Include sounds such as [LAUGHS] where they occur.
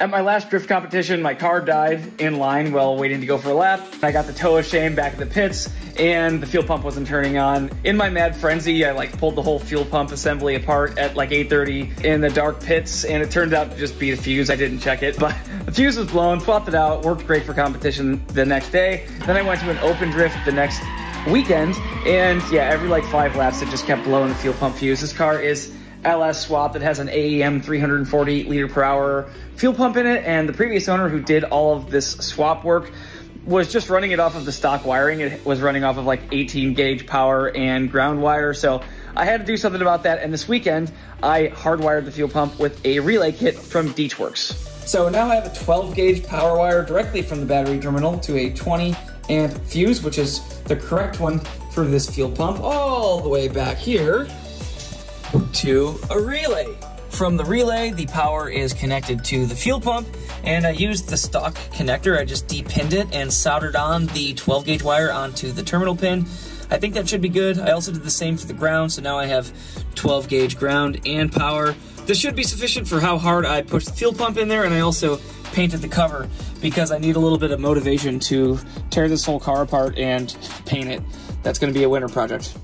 At my last drift competition, my car died in line while waiting to go for a lap. I got the tow of shame back at the pits and the fuel pump wasn't turning on. In my mad frenzy, I like pulled the whole fuel pump assembly apart at like 8.30 in the dark pits and it turned out to just be the fuse. I didn't check it, [LAUGHS] but the fuse was blown, swapped it out, worked great for competition the next day. Then I went to an open drift the next weekend and yeah, every like five laps it just kept blowing the fuel pump fuse. This car is LS swap that has an AEM 340 liter per hour fuel pump in it. And the previous owner who did all of this swap work was just running it off of the stock wiring. It was running off of like 18 gauge power and ground wire. So I had to do something about that. And this weekend, I hardwired the fuel pump with a relay kit from DeatschWerks. So now I have a 12 gauge power wire directly from the battery terminal to a 20 amp fuse, which is the correct one for this fuel pump, all the way back here to a relay. From the relay, the power is connected to the fuel pump, and I used the stock connector. I just depinned it and soldered on the 12 gauge wire onto the terminal pin. I think that should be good. I also did the same for the ground, so now I have 12 gauge ground and power. This should be sufficient for how hard I pushed the fuel pump in there, and I also painted the cover because I need a little bit of motivation to tear this whole car apart and paint it. That's gonna be a winter project.